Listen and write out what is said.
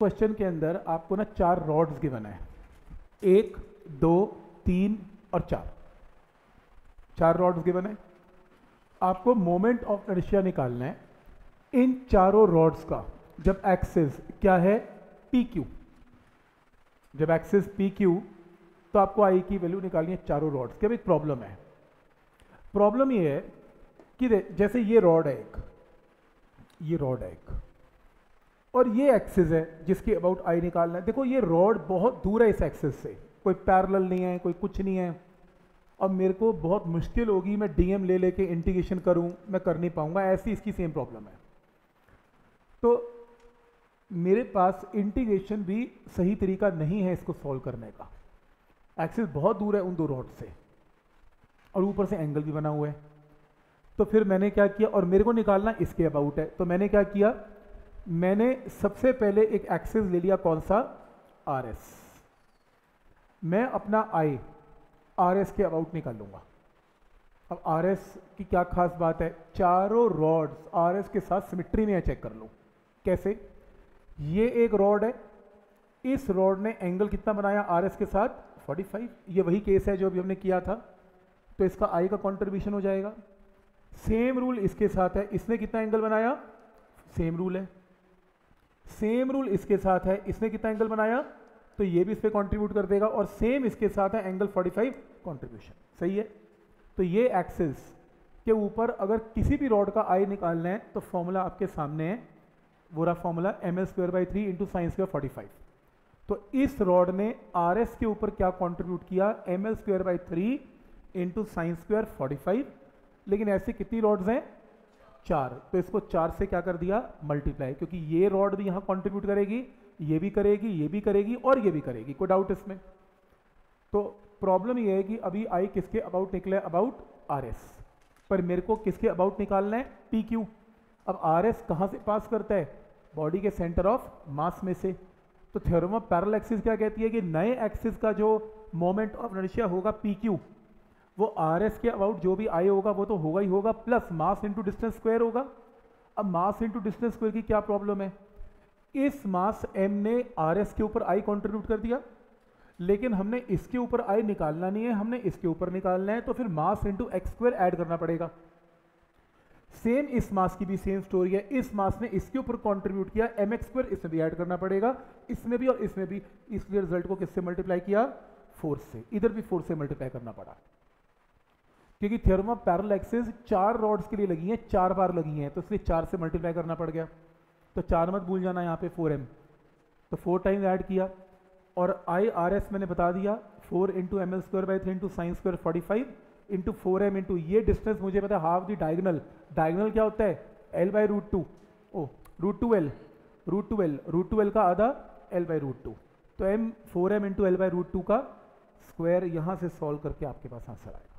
Question के अंदर आपको ना चार रॉड्स गिवन है। एक, दो, तीन और चार। चार रॉड्स गिवन है। आपको मोमेंट ऑफ़ इनर्शिया निकालना है। इन चारों रॉड्स का जब एक्सेस क्या है? पी क्यू जब एक्सेस पी क्यू तो आपको आई की वैल्यू निकालनी है चारों रॉड्स की। अब एक प्रॉब्लम है। प्रॉब्लम ये है कि जैसे ये रॉड है एक, ये रॉड है एक। और ये एक्सेस है जिसकी अबाउट आई निकालना है। देखो, ये रॉड बहुत दूर है इस एक्सेस से। कोई पैरल नहीं है, कोई कुछ नहीं है। अब मेरे को बहुत मुश्किल होगी, मैं डीएम ले लेके इंटीग्रेशन करूँ, मैं कर नहीं पाऊँगा। ऐसी इसकी सेम प्रॉब्लम है। तो मेरे पास इंटीग्रेशन भी सही तरीका नहीं है इसको सॉल्व करने का। एक्सिस बहुत दूर है उन दो रॉड से। और ऊपर से एंगल भी बना हुआ है। तो फिर मैंने क्या किया? और मेरे को निकालना इसके अबाउट है। तो मैंने क्या किया? मैंने सबसे पहले एक एक्सेस ले लिया कौन सा? आर एस मैं अपना आई आर एस के अबाउट निकाल लूँगा। अब आर एस की क्या खास बात है? चारों रॉड्स आर एस के साथ सिमिट्री में चेक कर लो। कैसे? ये एक रॉड है। इस रॉड ने एंगल कितना बनाया आर एस के साथ? 45 ये वही केस है जो अभी हमने किया था। तो इसका आई का कॉन्ट्रीब्यूशन हो जाएगा। सेम रूल इसके साथ है। इसने कितना एंगल बनाया? सेम रूल है। सेम रूल इसके साथ है। इसने कितना एंगल बनाया? तो ये भी इस पर कॉन्ट्रीब्यूट कर देगा और सेम इसके साथ है एंगल 45 कॉन्ट्रीब्यूशन सही है? तो ये एक्सेस के ऊपर अगर किसी भी रॉड का आई निकालना है तो फॉर्मूला आपके सामने है। वो रहा formula M L square by three into science forty five तो इस रॉड ने आर एस के ऊपर क्या कॉन्ट्रीब्यूट किया? M L square by three into forty five लेकिन ऐसे कितनी रॉड्स हैं? चार। तो इसको चार से क्या कर दिया? मल्टीप्लाई क्योंकि ये रॉड भी यहाँ कंट्रीब्यूट करेगी, ये भी करेगी, ये भी करेगी और ये भी करेगी। कोई डाउट इसमें? तो प्रॉब्लम ये है कि अभी आई किसके अबाउट निकले अबाउट आर एस पर मेरे को किसके अबाउट निकालना है? पी क्यू अब आर एस कहाँ से पास करता है? बॉडी के सेंटर ऑफ़ मास में से। तो थ्योरम ऑफ़ पैरल एक्सिस क्या कहती है कि नए एक्सिस का जो मोमेंट ऑफ़ नर्शिया होगा पी क्यू वो आर एस के अबाउट जो भी आई होगा, वो तो होगा ही होगा plus mass into distance square होगा। अब मास इंटू डिस्टेंस स्क्वायर की क्या प्रॉब्लम है? इस मास एम ने आर एस के ऊपर आई कॉन्ट्रीब्यूट कर दिया, लेकिन हमने इसके ऊपर आई निकालना नहीं है, हमने इसके ऊपर निकालना है तो फिर mass into X square add करना पड़ेगा। सेम इस मास की भी सेम स्टोरी है, इस मास ने इसके ऊपर कंट्रीब्यूट किया एम एक्स स्क्वायर इसमें भी ऐड करना पड़ेगा, इसमें भी और इसमें भी। इसलिए रिज़ल्ट को किससे मल्टीप्लाई किया? फोर्स से। इधर भी फोर्स से मल्टीप्लाई करना पड़ा। क्योंकि थ्योरम ऑफ़ पैरल चार रॉड्स के लिए लगी हैं, चार बार लगी हैं तो इसलिए चार से मल्टीप्लाई करना पड़ गया। तो चार मत भूल जाना यहाँ पे फोर एम तो फोर टाइम्स ऐड किया और आई आर एस मैंने बता दिया four into M L square by three into sine square forty five into four M into ये डिस्टेंस मुझे पता है हाफ़ दी डायगनल डायगनल क्या होता है? L by root two O root two L root two L root two L का आधा L by root two तो M four M into L by root two का स्क्वायर यहाँ से सॉल्व करके आपके पास आंसर आएगा।